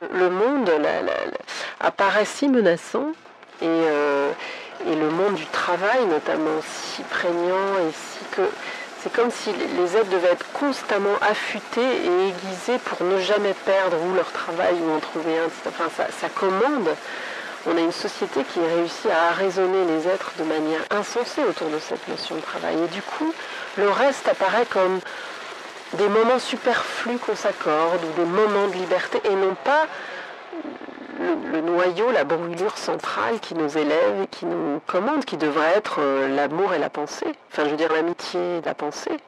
le monde apparaît si menaçant et, euh, et, le monde du travail notamment si prégnant et si que c'est comme si les êtres devaient être constamment affûtés et aiguisés pour ne jamais perdre ou leur travail ou en trouver un. Enfin, ça commande. On a une société qui réussit à raisonner les êtres de manière insensée autour de cette notion de travail. Et du coup, le reste apparaît comme des moments superflus qu'on s'accorde ou des moments de liberté et non pas le, noyau, la brûlure centrale qui nous élève et qui nous commande, qui devrait être euh, l'amour et la pensée. Enfin, je veux dire l'amitié et la pensée.